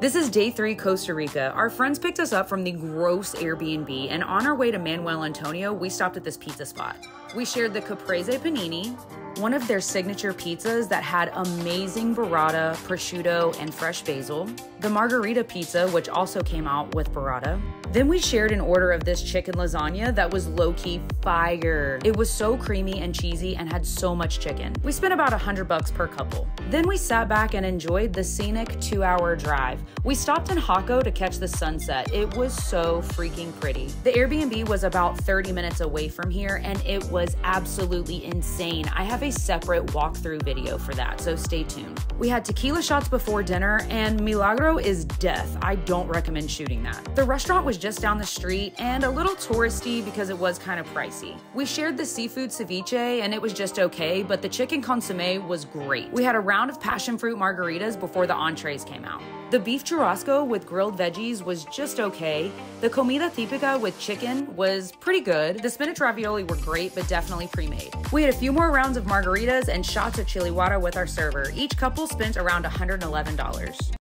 This is day three, Costa Rica. Our friends picked us up from the gross Airbnb, and on our way to Manuel Antonio, we stopped at this pizza spot. We shared the caprese panini, one of their signature pizzas that had amazing burrata, prosciutto, and fresh basil, the margarita pizza, which also came out with burrata. Then we shared an order of this chicken lasagna that was low key fire. It was so creamy and cheesy and had so much chicken. We spent about a hundred bucks per couple. Then we sat back and enjoyed the scenic two hour drive. We stopped in Jaco to catch the sunset. It was so freaking pretty. The Airbnb was about 30 minutes away from here and it was absolutely insane. I have a separate walkthrough video for that, so stay tuned. We had tequila shots before dinner and Milagro is death. I don't recommend shooting that. The restaurant just down the street and a little touristy because it was kind of pricey. We shared the seafood ceviche and it was just okay, but the chicken consomme was great. We had a round of passion fruit margaritas before the entrees came out. The beef churrasco with grilled veggies was just okay. The comida típica with chicken was pretty good. The spinach ravioli were great, but definitely pre-made. We had a few more rounds of margaritas and shots of chiliguaro with our server. Each couple spent around $111.